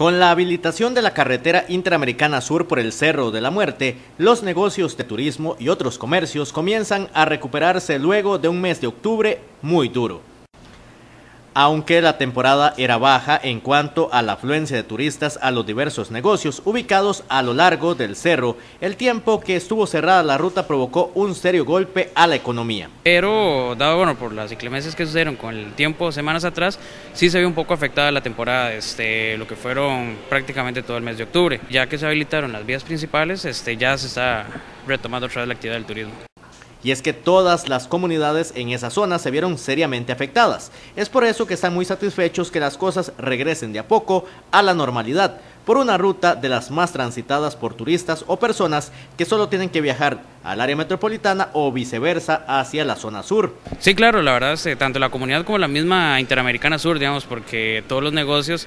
Con la habilitación de la carretera interamericana sur por el Cerro de la Muerte, los negocios de turismo y otros comercios comienzan a recuperarse luego de un mes de octubre muy duro aunque la temporada era baja en cuanto a la afluencia de turistas a los diversos negocios ubicados a lo largo del cerro, el tiempo que estuvo cerrada la ruta provocó un serio golpe a la economía. Pero, dado bueno, por las inclemencias que sucedieron con el tiempo semanas atrás, sí se vio un poco afectada la temporada, este, lo que fueron prácticamente todo el mes de octubre. Ya que se habilitaron las vías principales, este, ya se está retomando otra vez la actividad del turismo y es que todas las comunidades en esa zona se vieron seriamente afectadas. Es por eso que están muy satisfechos que las cosas regresen de a poco a la normalidad, por una ruta de las más transitadas por turistas o personas que solo tienen que viajar al área metropolitana o viceversa hacia la zona sur. Sí, claro, la verdad, es, tanto la comunidad como la misma Interamericana Sur, digamos, porque todos los negocios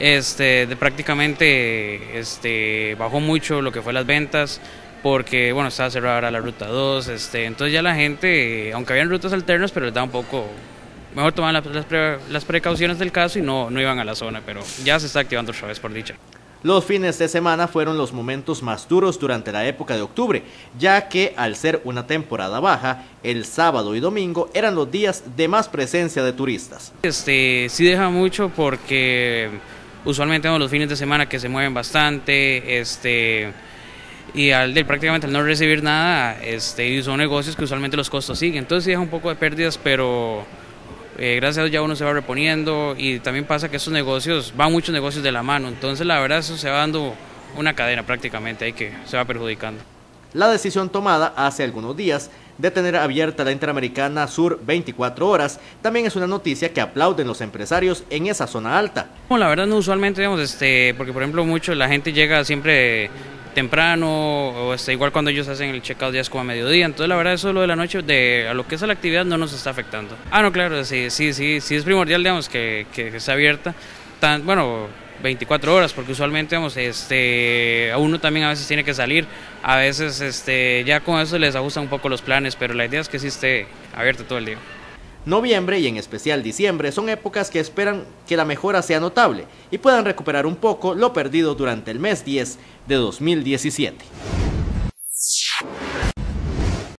este, prácticamente este, bajó mucho lo que fue las ventas, porque bueno, estaba cerrada la ruta 2, este, entonces ya la gente, aunque habían rutas alternas, pero les da un poco, mejor tomar las, las, precauciones del caso y no, no iban a la zona, pero ya se está activando otra vez por dicha. Los fines de semana fueron los momentos más duros durante la época de octubre, ya que al ser una temporada baja, el sábado y domingo eran los días de más presencia de turistas. Este, sí deja mucho porque usualmente tenemos los fines de semana que se mueven bastante, este y al de prácticamente al no recibir nada, este, son negocios que usualmente los costos siguen. Entonces sí deja un poco de pérdidas, pero eh, gracias a Dios ya uno se va reponiendo y también pasa que estos negocios, van muchos negocios de la mano, entonces la verdad eso se va dando una cadena prácticamente ahí que se va perjudicando. La decisión tomada hace algunos días de tener abierta la Interamericana Sur 24 horas también es una noticia que aplauden los empresarios en esa zona alta. la verdad no usualmente, digamos, este, porque por ejemplo mucho la gente llega siempre temprano o está igual cuando ellos hacen el checkout ya es como a mediodía. Entonces la verdad eso lo de la noche de a lo que es la actividad no nos está afectando. Ah, no, claro, sí, sí, sí, sí es primordial digamos que, que, esté abierta. Tan, bueno, 24 horas, porque usualmente digamos, este, a uno también a veces tiene que salir, a veces este, ya con eso les ajustan un poco los planes, pero la idea es que sí esté abierta todo el día. Noviembre y en especial diciembre son épocas que esperan que la mejora sea notable y puedan recuperar un poco lo perdido durante el mes 10 de 2017.